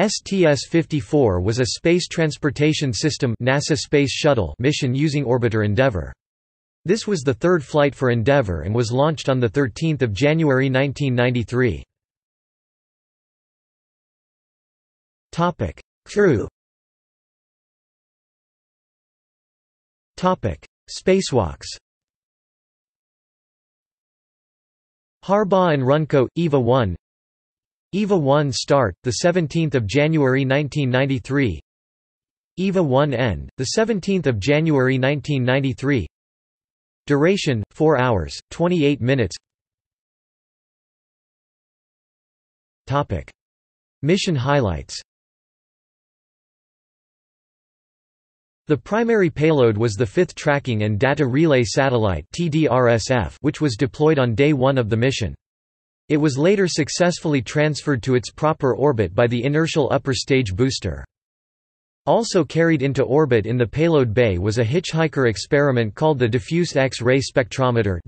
STS-54 was a Space Transportation System NASA Space Shuttle mission using orbiter Endeavour. This was the third flight for Endeavour and was launched on 13 January 1993. Crew Spacewalks Harbaugh and Runco, EVA 1 EVA 1 start, 17 January 1993 EVA 1 end, 17 January 1993 Duration, 4 hours, 28 minutes. Topic: Mission highlights. The primary payload was the Fifth Tracking and Data Relay Satellite which was deployed on day one of the mission. It was later successfully transferred to its proper orbit by the inertial upper stage booster. Also carried into orbit in the payload bay was a hitchhiker experiment called the Diffuse X-ray Spectrometer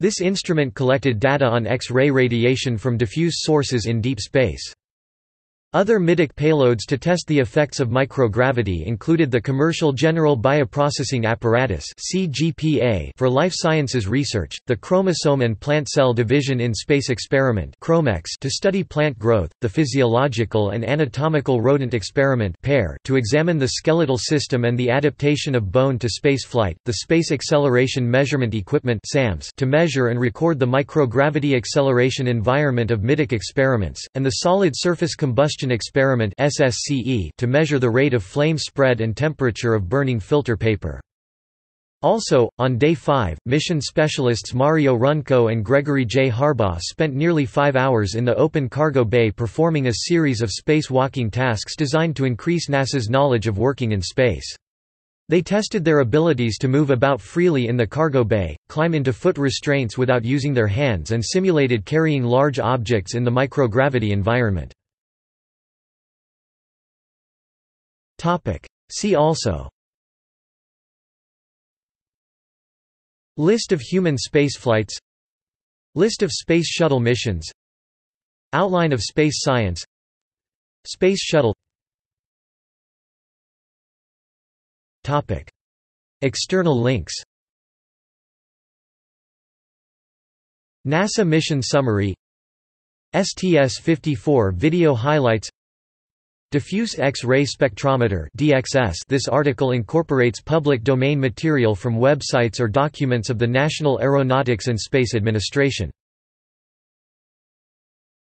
This instrument collected data on X-ray radiation from diffuse sources in deep space. Other middeck payloads to test the effects of microgravity included the Commercial General Bioprocessing Apparatus for life sciences research, the Chromosome and Plant Cell Division in Space Experiment to study plant growth, the Physiological and Anatomical Rodent Experiment to examine the skeletal system and the adaptation of bone to space flight, the Space Acceleration Measurement Equipment to measure and record the microgravity acceleration environment of middeck experiments, and the Solid Surface Combustion Combustion Experiment to measure the rate of flame spread and temperature of burning filter paper. Also, on day 5, mission specialists Mario Runco and Gregory J. Harbaugh spent nearly five hours in the open cargo bay performing a series of spacewalking tasks designed to increase NASA's knowledge of working in space. They tested their abilities to move about freely in the cargo bay, climb into foot restraints without using their hands and simulated carrying large objects in the microgravity environment. See also. List of human spaceflights. List of Space Shuttle missions. Outline of space science. Space Shuttle. Topic. External links. NASA Mission Summary. STS-54 Video Highlights Diffuse X-ray spectrometer (DXS). This article incorporates public domain material from websites or documents of the National Aeronautics and Space Administration.